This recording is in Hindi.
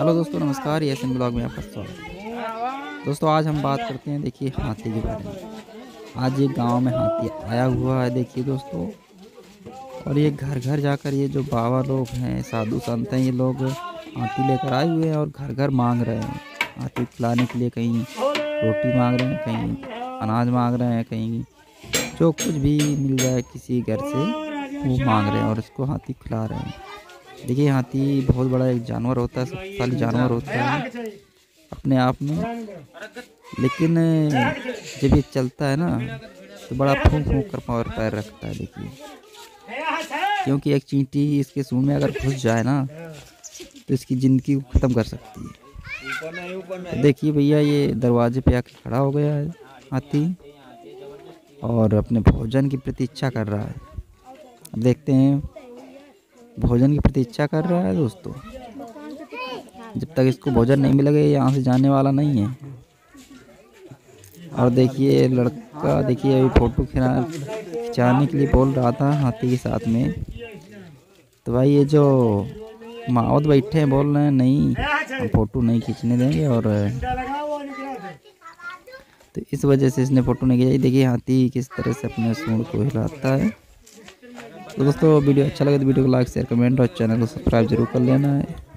हेलो दोस्तों, नमस्कार ये सिंह ब्लॉग में आपका स्वागत है। दोस्तों, आज हम बात करते हैं, देखिए, हाथी के बारे में। आज ये गाँव में हाथी आया हुआ है, देखिए दोस्तों। और ये घर घर जाकर ये जो बाबा लोग हैं, साधु संत हैं, ये लोग हाथी लेकर आए हुए हैं और घर घर मांग रहे हैं। हाथी खिलाने के लिए कहीं रोटी मांग रहे हैं, कहीं अनाज मांग रहे हैं, कहीं जो कुछ भी मिल जाए किसी घर से, वो मांग रहे हैं और इसको हाथी खिला रहे हैं। देखिए हाथी बहुत बड़ा एक जानवर होता है शक्तिशाली जानवर होता है, अपने आप में। लेकिन, जब ये चलता है ना तो बड़ा फूंक फूंक कर पावर पैर रखता है, देखिए। क्योंकि एक चींटी इसके सूंड में अगर घुस जाए ना तो इसकी ज़िंदगी को ख़त्म कर सकती है। देखिए भैया, ये दरवाजे पे आके खड़ा हो गया है हाथी और अपने भोजन की प्रतीक्षा कर रहा है। अब देखते हैं भोजन की प्रतीक्षा कर रहा है दोस्तों। जब तक इसको भोजन नहीं मिलेगा यहाँ से जाने वाला नहीं है। और देखिए, लड़का देखिए, अभी फ़ोटो खिला खिंचाने के लिए बोल रहा था हाथी के साथ में। तो भाई ये जो मावत बैठे हैं, बोल रहे हैं, नहीं, हम फ़ोटो नहीं खींचने देंगे। और तो इस वजह से इसने फ़ोटो नहीं खिंचाई। देखिए, हाथी किस तरह से अपने सूंड को हिलाता है। तो दोस्तों, वीडियो अच्छा लगे तो वीडियो को लाइक शेयर कमेंट और चैनल को सब्सक्राइब ज़रूर कर लेना। है